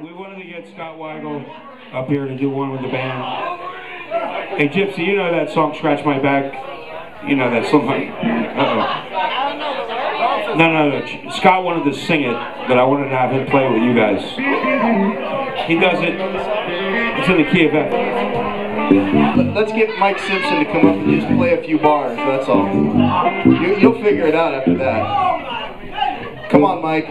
we wanted to get Scott Weigele up here to do one with the band. Hey, Gypsy, you know that song "Scratch My Back"? You know that song. Uh-oh. No, no, no. Scott wanted to sing it, but I wanted to have him play with you guys. He does it. It's in the key of F. Let's get Mike Simpson to come up and just play a few bars, that's all. You, you'll figure it out after that. Come on, Mike.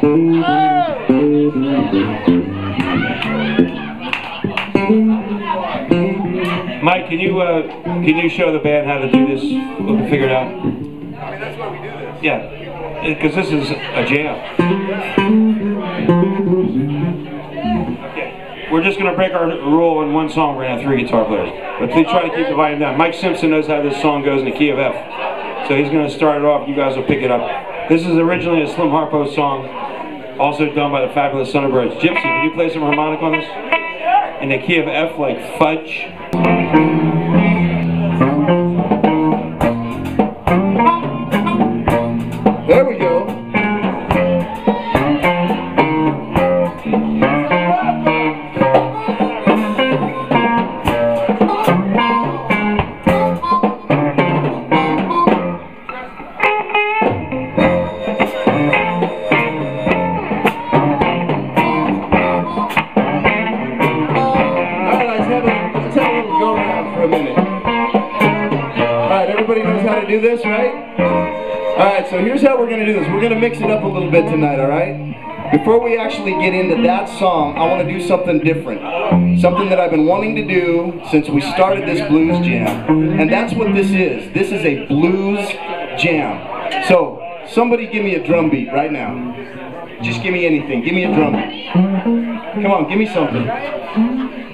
Mike, can you uh, can you show the band how to do this? We'll figure it out. I mean, that's why we do this. Yeah, because this is a jam. Okay, we're just gonna break our rule in one song. We're gonna have three guitar players, but please try to keep the volume down. Mike Simpson knows how this song goes in the key of F, so he's gonna start it off. You guys will pick it up. This is originally a Slim Harpo song, also done by the fabulous Thunderbirds. Gypsy, can you play some harmonic on this? In the key of F, like fudge. Do this, right? Alright, so here's how we're going to do this. We're going to mix it up a little bit tonight, alright? Before we actually get into that song, I want to do something different. Something that I've been wanting to do since we started this blues jam. And that's what this is. This is a blues jam. So, somebody give me a drum beat right now. Just give me anything. Give me a drum beat. Come on, give me something.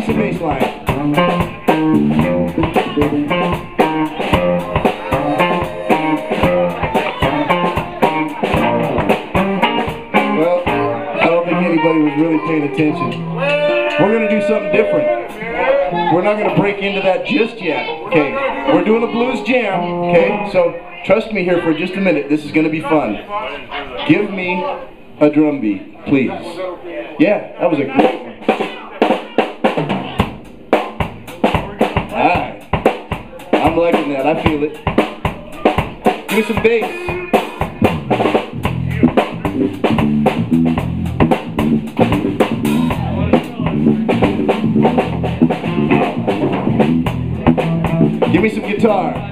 Give me some bass line. Well, I don't think anybody was really paying attention. We're gonna do something different. We're not gonna break into that just yet. Okay, we're doing a blues jam. Okay, so trust me here for just a minute. This is gonna be fun. Give me a drum beat, please. Yeah, that was a great one. I'm liking that. I feel it. Give me some bass. Give me some guitar.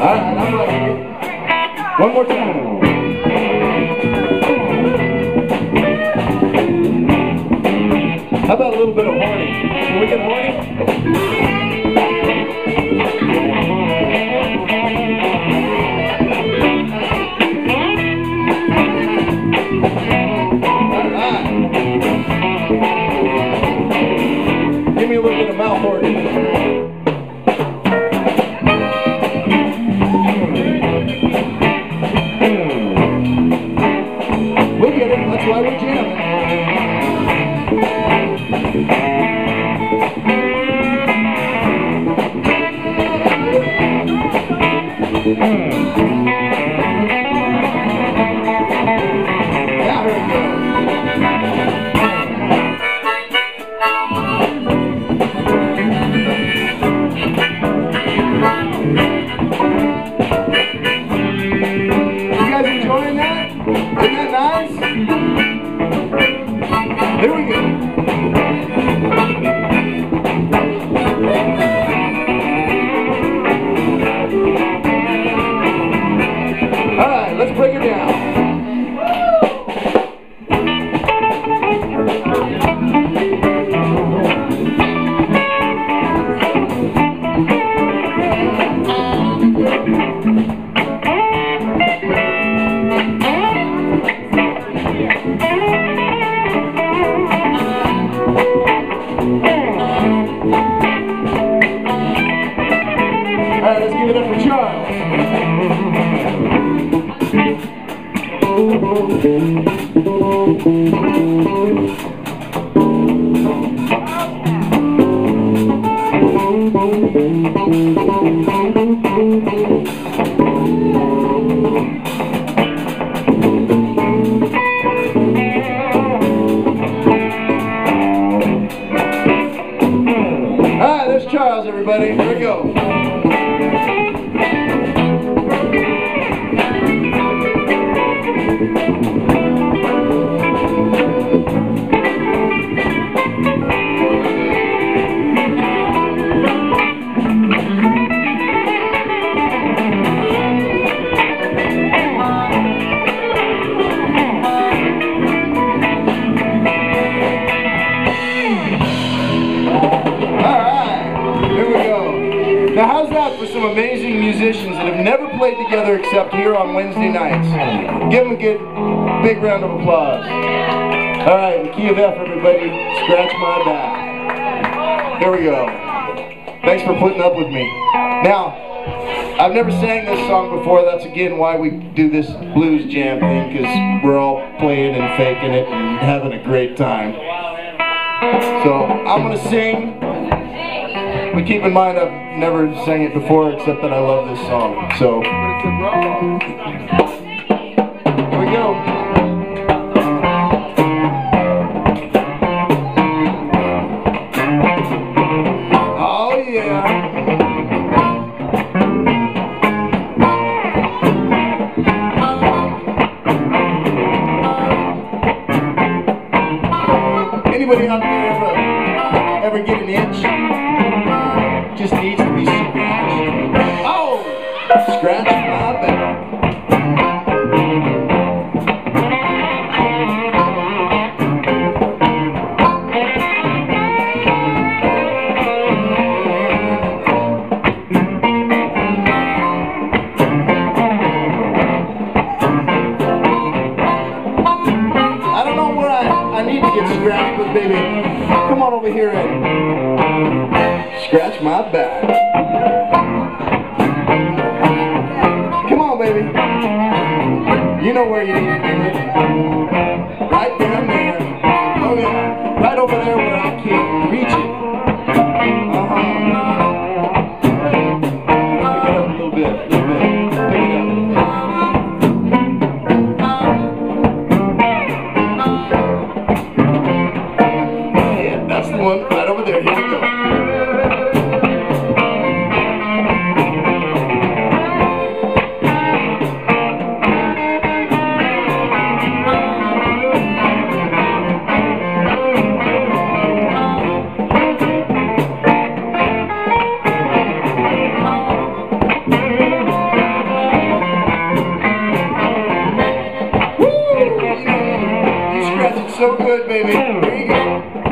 Alright. One more time. How about a little bit of horny? Can we get horny? Go. You right, let's give it up for Charles. For some amazing musicians that have never played together except here on Wednesday nights? Give them a good, big round of applause. Alright, the key of F, everybody. Scratch my back. Here we go. Thanks for putting up with me. Now, I've never sang this song before. That's again why we do this blues jam thing, because we're all playing and faking it and having a great time. So I'm gonna sing, but keep in mind I've never sang it before except that I love this song. So here we go. Get scratched, but baby, come on over here and scratch my back. Come on, baby. You know where you need to it. Right there. Oh yeah. Right over there where I can't reach it. So good, baby.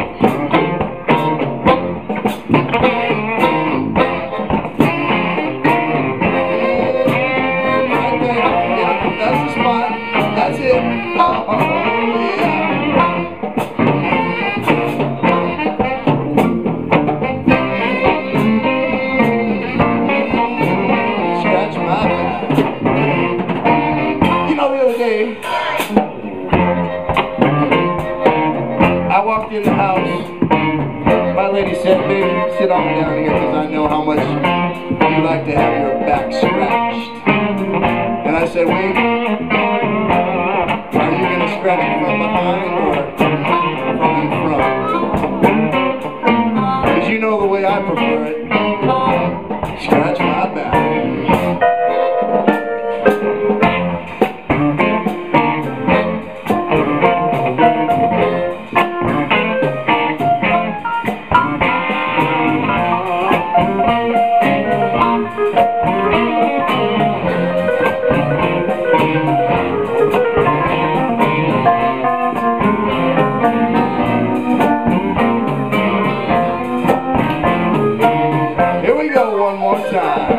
Scratched. And I said, wait, one more time.